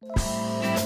Música